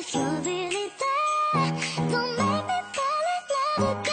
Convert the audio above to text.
if you're really there, don't make me fall in love again.